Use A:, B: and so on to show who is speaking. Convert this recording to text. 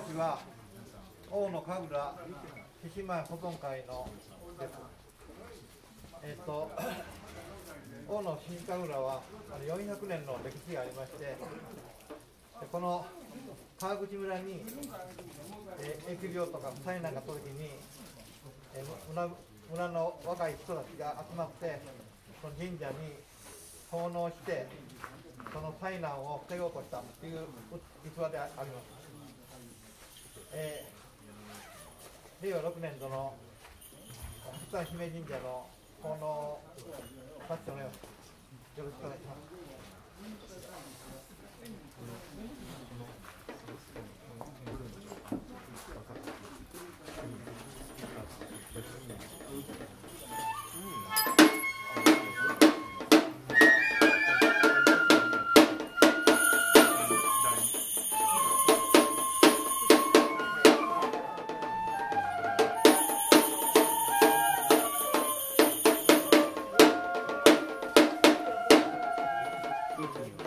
A: たちは大野神楽獅子舞保存会のです。えっ、と大野新神楽は400年の歴史がありまして、この川口村に、えー疫病とか災難が来た時に、えー村村の若い人たちが集まって、その神社に奉納して、その災難を防ごうとしたという逸話であります。えー令和6年度の福山姫神社の奉納場所のよう。よろしくお願いします。 느낌이요.